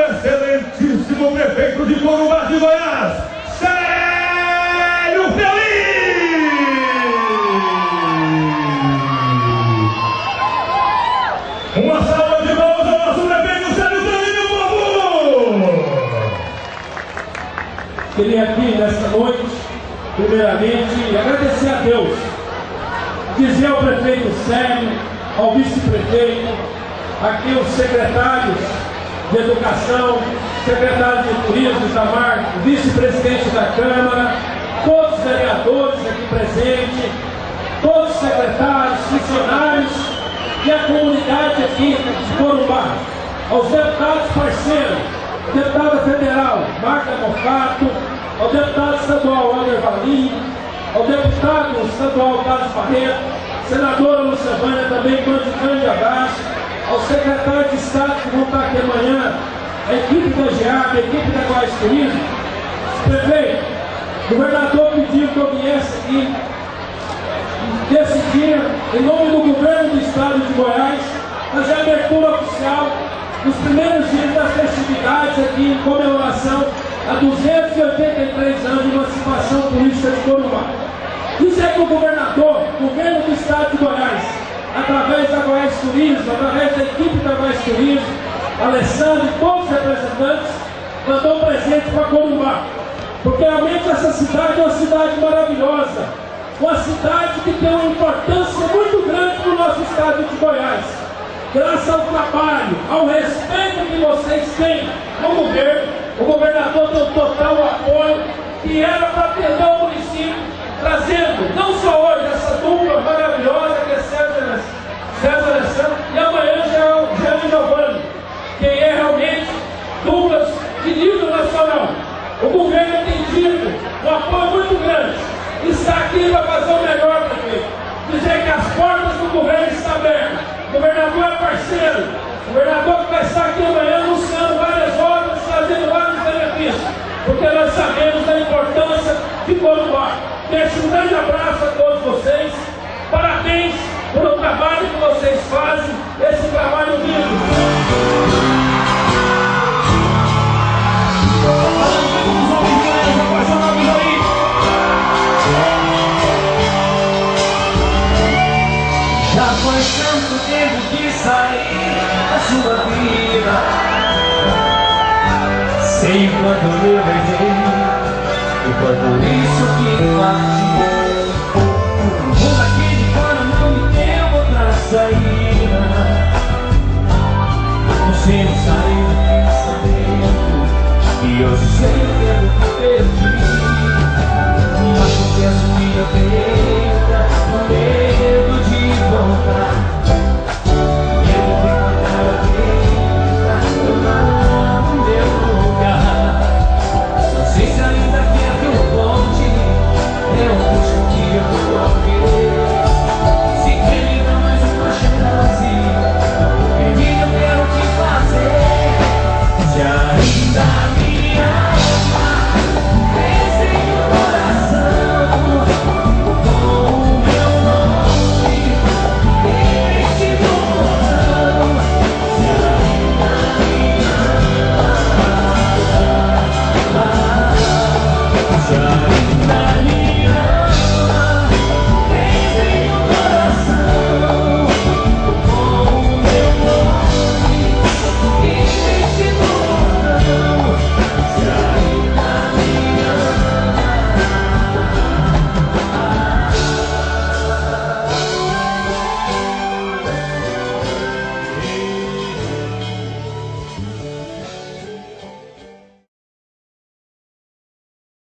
excelentíssimo prefeito de Corumbá de Goiás, Célio Feliz! Uma salva de palmas ao nosso prefeito Célio Feliz, meu povo! Queria aqui nesta noite, primeiramente, agradecer a Deus, dizer ao prefeito Sérgio, ao vice-prefeito, aqui os secretários de Educação, secretário de Turismo, Itamar, vice-presidente da Câmara, todos os vereadores aqui presentes, todos os secretários, funcionários e a comunidade aqui de Corumbá, aos deputados parceiros, deputada federal Marta Mofato, ao deputado estadual Wander Valim, ao deputado estadual Carlos Barreto, senadora Lucevânia também, grande abraço, ao secretário de Estado que vão estar aqui amanhã, a equipe da GEAB, a equipe da Goiás Turismo, prefeito, o governador pediu que eu viesse aqui desse dia, em nome do governo do estado de Goiás, fazer a abertura oficial dos primeiros dias das festividades aqui em comemoração a 283 anos de emancipação política de Corumbá. Isso é que o governador, o governo do estado de Goiás, Turismo, através da equipe da Goiás Turismo, Alessandro e todos os representantes, mandou um presente para Corumbá. Porque realmente essa cidade é uma cidade maravilhosa, uma cidade que tem uma importância muito grande para o nosso estado de Goiás. Graças ao trabalho, ao respeito que vocês têm no governo, o governador deu total apoio que era para atender o município, trazendo não só hoje essa dupla maravilhosa que é César, César Alessandro e amanhã já é o Jânio Giovanni, que é realmente duplas de nível nacional. O governo tem tido um apoio muito grande. Está aqui para fazer o melhor, prefeito. Dizer que as portas do governo estão abertas. O governador é parceiro. O governador que vai estar aqui Já faz tanto tempo que saí da sua vida. Sei quando eu errei E foi por isso que parti eu acho que eu